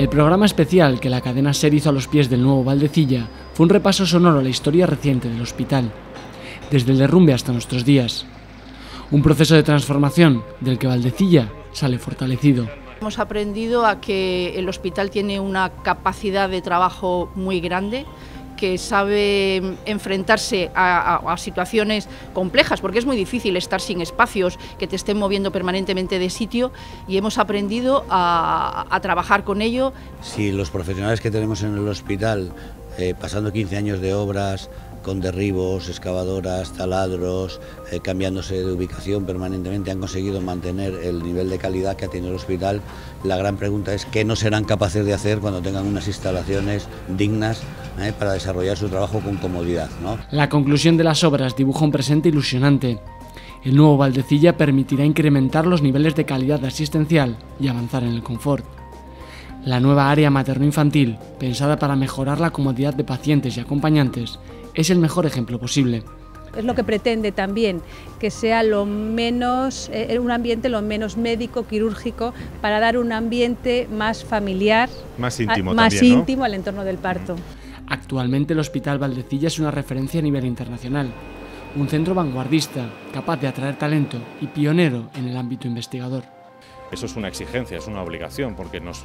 El programa especial que la cadena SER hizo a los pies del nuevo Valdecilla fue un repaso sonoro a la historia reciente del hospital, desde el derrumbe hasta nuestros días. Un proceso de transformación del que Valdecilla sale fortalecido. Hemos aprendido a que el hospital tiene una capacidad de trabajo muy grande, que sabe enfrentarse a, situaciones complejas, porque es muy difícil estar sin espacios que te estén moviendo permanentemente de sitio y hemos aprendido a, trabajar con ello. Si los profesionales que tenemos en el hospital, eh, pasando 15 años de obras, con derribos, excavadoras, taladros, eh, cambiándose de ubicación permanentemente, han conseguido mantener el nivel de calidad que ha tenido el hospital. La gran pregunta es qué no serán capaces de hacer cuando tengan unas instalaciones dignas eh, para desarrollar su trabajo con comodidad. La conclusión de las obras dibuja un presente ilusionante. El nuevo Valdecilla permitirá incrementar los niveles de calidad asistencial y avanzar en el confort. La nueva área materno-infantil, pensada para mejorar la comodidad de pacientes y acompañantes, es el mejor ejemplo posible. Es lo que pretende también, que sea lo menos, eh, un ambiente lo menos médico, quirúrgico, para dar un ambiente más familiar, más íntimo, más íntimo al entorno del parto. Actualmente el Hospital Valdecilla es una referencia a nivel internacional, un centro vanguardista, capaz de atraer talento y pionero en el ámbito investigador. Eso es una exigencia, es una obligación, porque nos,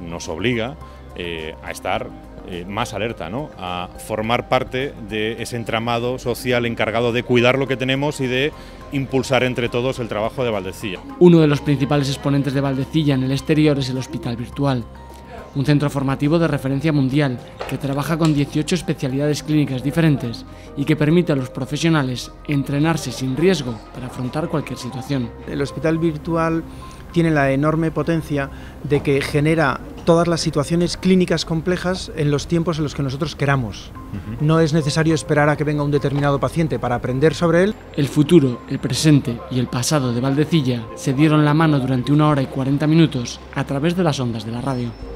nos obliga eh, a estar eh, más alerta, ¿no? a formar parte de ese entramado social encargado de cuidar lo que tenemos y de impulsar entre todos el trabajo de Valdecilla. Uno de los principales exponentes de Valdecilla en el exterior es el Hospital Virtual, un centro formativo de referencia mundial que trabaja con 18 especialidades clínicas diferentes y que permite a los profesionales entrenarse sin riesgo para afrontar cualquier situación. El Hospital Virtual tiene la enorme potencia de que genera todas las situaciones clínicas complejas en los tiempos en los que nosotros queramos. No es necesario esperar a que venga un determinado paciente para aprender sobre él. El futuro, el presente y el pasado de Valdecilla se dieron la mano durante una hora y 40 minutos a través de las ondas de la radio.